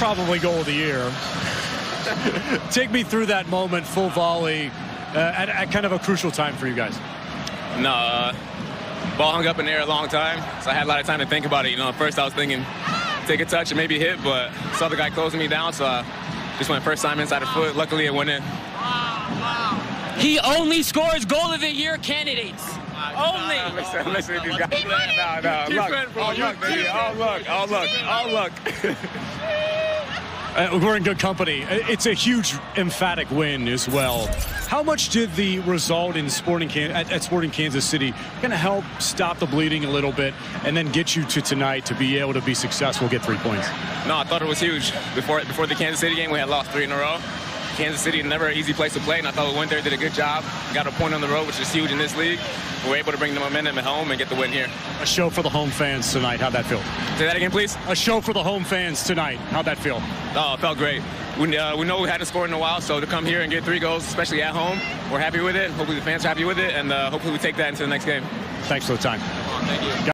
probably goal of the year. Take me through that moment, full volley, uh, at, at, kind of a crucial time for you guys. No, uh, ball hung up in the air a long time, so I had a lot of time to think about it. You know, at first I was thinking take a touch and maybe hit, but saw the guy closing me down, so I just went first time inside the foot. Luckily, it went in. He only scores goal of the year candidates. Only. Nah, listen, listen to these guys. No, no, look. Oh, look, baby. Oh, look. Oh, look. Oh, look. Uh, we're in good company. It's a huge, emphatic win as well. How much did the result in Sporting Can- at, at, Sporting Kansas City kind of help stop the bleeding a little bit, and then get you to tonight to be able to be successful, get three points? No, I thought it was huge. Before before the Kansas City game, we had lost three in a row. Kansas City, never an easy place to play, and I thought we went there, did a good job, got a point on the road, which is huge in this league. We were able to bring the momentum at home and get the win here. A show for the home fans tonight. How'd that feel? Say that again, please. A show for the home fans tonight. How'd that feel? Oh, it felt great. We, uh, we know we hadn't scored in a while, so to come here and get three goals, especially at home, we're happy with it. Hopefully the fans are happy with it, and uh, hopefully we take that into the next game. Thanks for the time. Thank you.